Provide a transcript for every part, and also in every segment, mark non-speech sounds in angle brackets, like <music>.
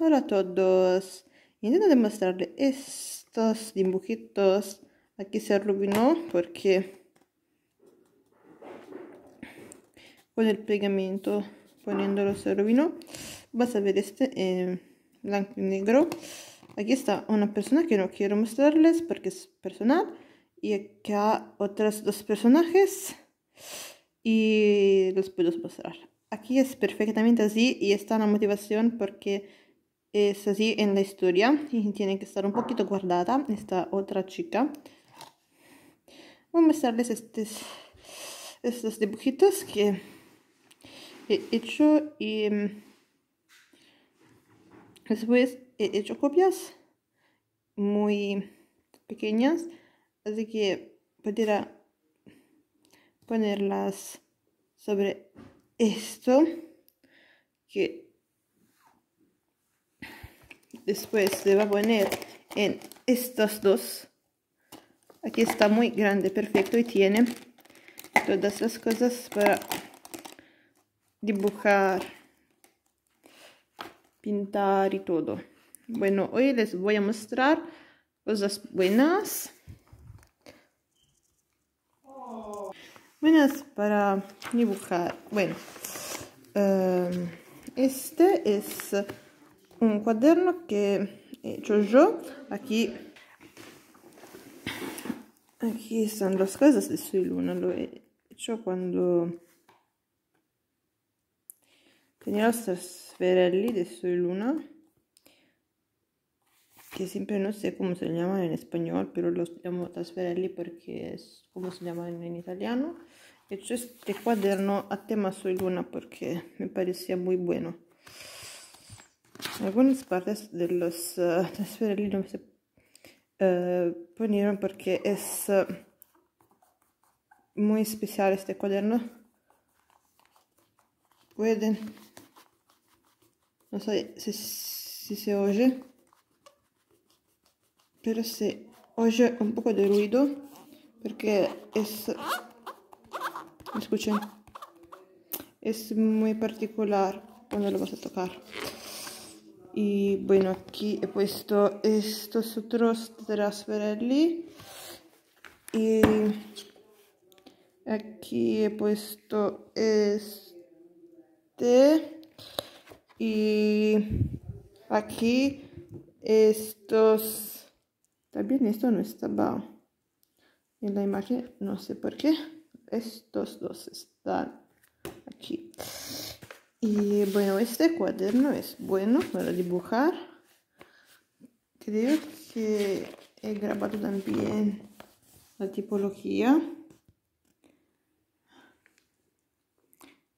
Hola a todos. Intento demostrarles estos dibujitos. Aquí se arruinó porque con el pegamento poniéndolo se arruinó. Vas a ver este en blanco y negro. Aquí está una persona que no quiero mostrarles porque es personal. Y acá otros dos personajes. Y los puedo mostrar. Aquí es perfectamente así y está la motivación porque es así en la historia y tiene que estar un poquito guardada esta otra chica. Voy a mostrarles estos, estos dibujitos que he hecho y mm, después he hecho copias muy pequeñas, así que podría ponerlas sobre esto que después se va a poner en estos dos. Aquí está muy grande perfecto y tiene todas las cosas para dibujar pintar y todo. Bueno hoy les voy a mostrar cosas buenas. Buenas para dibujar. Bueno um, este es un cuaderno que he hecho yo. Aquí, aquí están las cosas de Soy Luna. Lo he hecho cuando tenía los trasferelli de Soy Luna. Que siempre no sé cómo se llaman en español, pero los llamo trasferelli porque es como se llaman en italiano. He hecho este cuaderno a tema Soy Luna porque me parecía muy bueno algunas partes de los uh, no se uh, ponieron porque es uh, muy especial este cuaderno. Pueden no sé si, si se oye pero se oye un poco de ruido porque es escuchen es muy particular cuando lo vas a tocar y bueno aquí he puesto estos otros trasferelli y aquí he puesto este. Y aquí estos. También esto no estaba en la imagen no sé por qué. Estos dos están aquí y bueno, este cuaderno es bueno para dibujar. Creo que he grabado también la tipología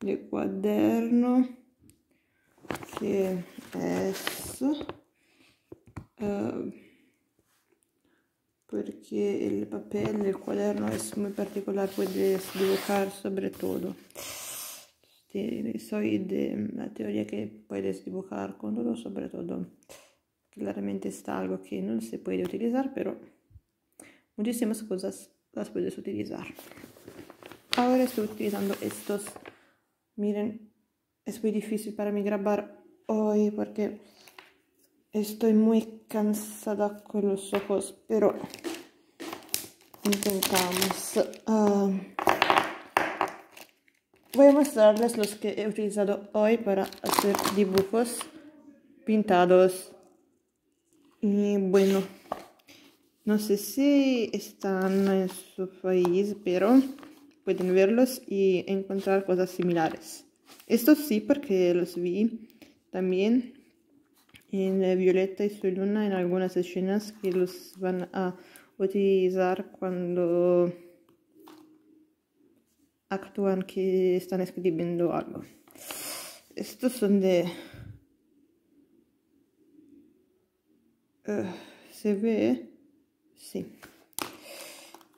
de cuaderno que es uh, porque el papel del cuaderno es muy particular, puedes dibujar sobre todo soy de la teoría que puedes dibujar con todo, sobre todo. Claramente está algo que no se puede utilizar, pero muchísimas cosas las puedes utilizar. Ahora estoy utilizando estos. Miren, es muy difícil para mí grabar hoy porque estoy muy cansada con los ojos, pero intentamos. Ah, Voy a mostrarles los que he utilizado hoy para hacer dibujos pintados. Y bueno, no sé si están en su país, pero pueden verlos y encontrar cosas similares. Estos sí, porque los vi también en Violeta y su luna en algunas escenas que los van a utilizar cuando actúan que están escribiendo algo. Estos son de... Uh, ¿Se ve? Sí.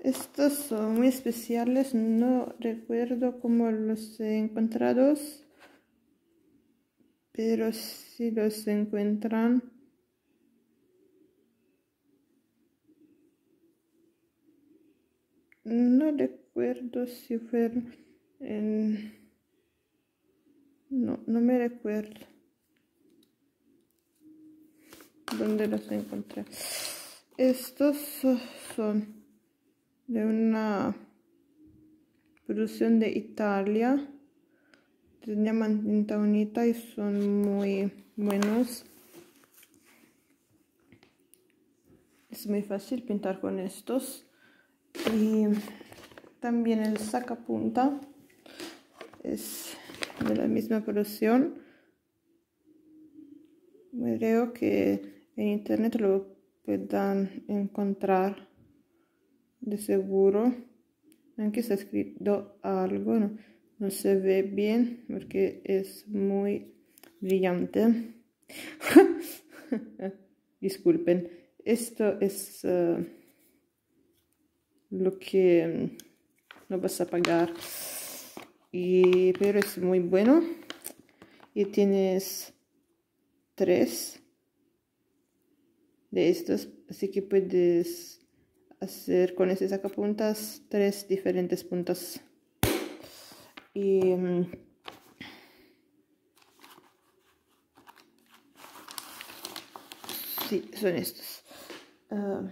Estos son muy especiales, no recuerdo cómo los he encontrado, pero si los encuentran, no recuerdo recuerdo si fueron en... No, no me recuerdo. ¿Dónde los encontré? Estos son de una producción de Italia. Se llaman tinta unita y son muy buenos. Es muy fácil pintar con estos. Y también el sacapunta es de la misma producción. Creo que en internet lo puedan encontrar de seguro. Aunque está escrito algo, no, se ve bien porque es muy brillante. <laughs> Disculpen, esto es uh, lo que no vas a pagar. Y, pero es muy bueno. Y tienes tres de estos, así que puedes hacer con ese sacapuntas tres diferentes puntas y mm, sí son estos uh,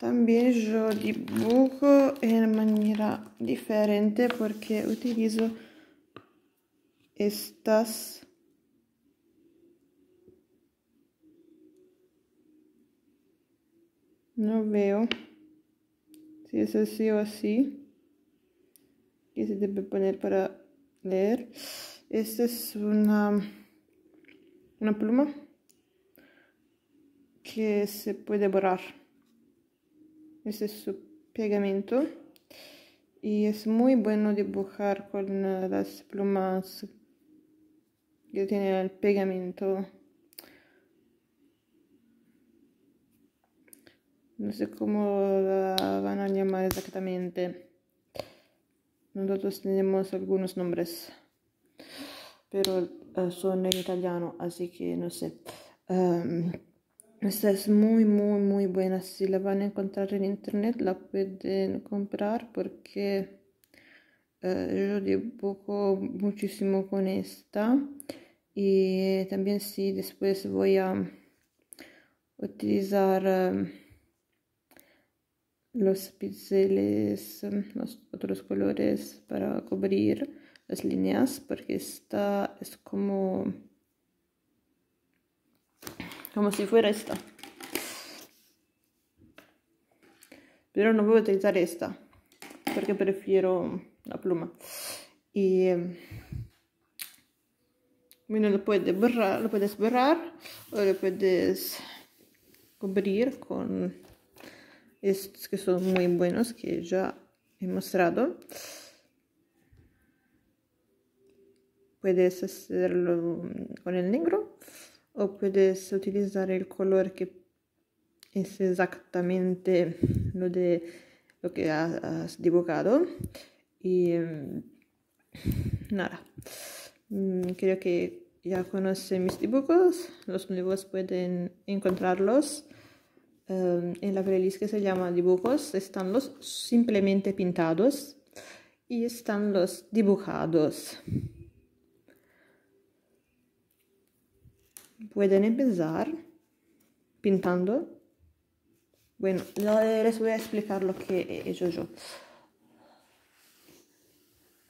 también yo dibujo en manera diferente porque utilizo estas No veo si es así o así. ¿Qué se debe poner para leer? Esta es una, una pluma que se puede borrar. Este es su pegamento. Y es muy bueno dibujar con las plumas que tienen el pegamento. No sé cómo la van a llamar exactamente. Nosotros tenemos algunos nombres, pero eh, son en italiano, así que no sé. Esta es muy, muy, muy buena. Si la van a encontrar en internet, la pueden comprar porque eh, yo dibujo muchísimo con esta. Y también si después voy a utilizar los pinceles, los otros colores para cubrir las líneas porque esta es como como si fuera esta pero no voy a utilizar esta porque prefiero la pluma. Y bueno lo puedes borrar lo puedes borrar o lo puedes cubrir con estos que son muy buenos que ya he mostrado. Puedes hacerlo con el negro o puedes utilizar el color que es exactamente lo de lo que has dibujado. Y mm, nada. Mm, creo que ya conocen mis dibujos. Los nuevos pueden encontrarlos Em, en la playlist que se llama dibujos. Están los simplemente pintados y están los dibujados. Pueden empezar pintando. Bueno, les voy a explicar lo que he hecho yo.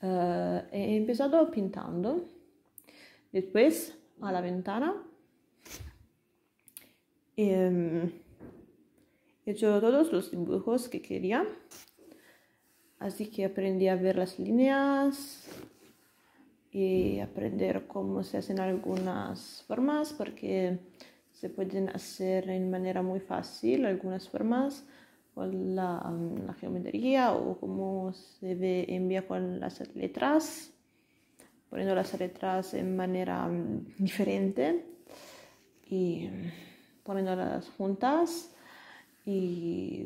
Uh, he empezado pintando, después a la ventana. Um, He hecho todos los dibujos que quería. Así que aprendí a ver las líneas y aprender cómo se hacen algunas formas porque se pueden hacer en manera muy fácil algunas formas con la, la geometría o cómo se ve, envía con las letras poniendo las letras en manera mm, diferente y poniéndolas juntas y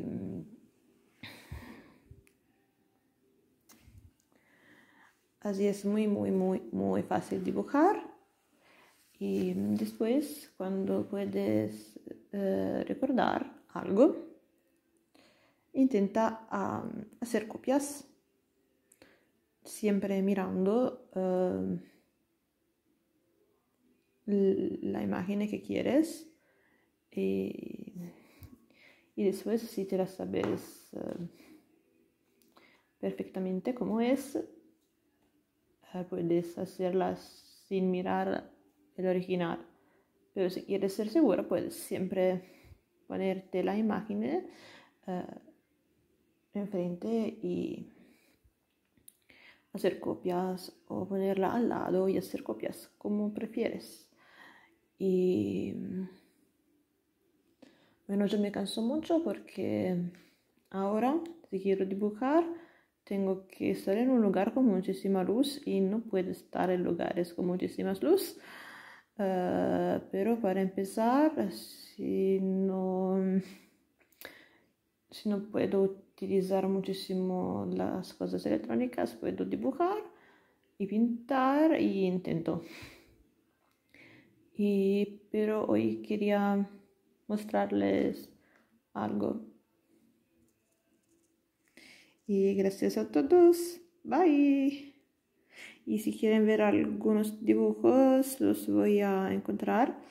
así es muy, muy, muy, muy fácil dibujar. Y después, cuando puedes eh, recordar algo, intenta hacer copias, siempre mirando. Eh, la imagen que quieres y, y después si te la sabes uh, perfectamente como es, puedes hacerla sin mirar el original. Pero si quieres ser seguro, puedes siempre ponerte la imagen uh, enfrente y hacer copias o ponerla al lado y hacer copias como prefieres. Y bueno, yo me canso mucho porque ahora si quiero dibujar tengo que estar en un lugar con muchísima luz y no puedo estar en lugares con muchísima luz. Uh, pero para empezar, si no, si no puedo utilizar muchísimo las cosas electrónicas, puedo dibujar y pintar y intento. Y, pero hoy quería mostrarles algo. Y gracias a todos. Bye. Y si quieren ver algunos dibujos, los voy a encontrar.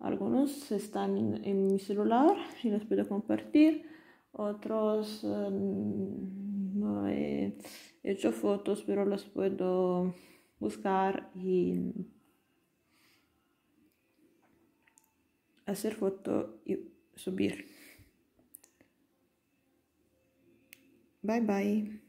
Algunos están en mi celular y los puedo compartir. Otros em, no he hecho fotos, pero los puedo buscar y hacer foto y subir. Bye bye.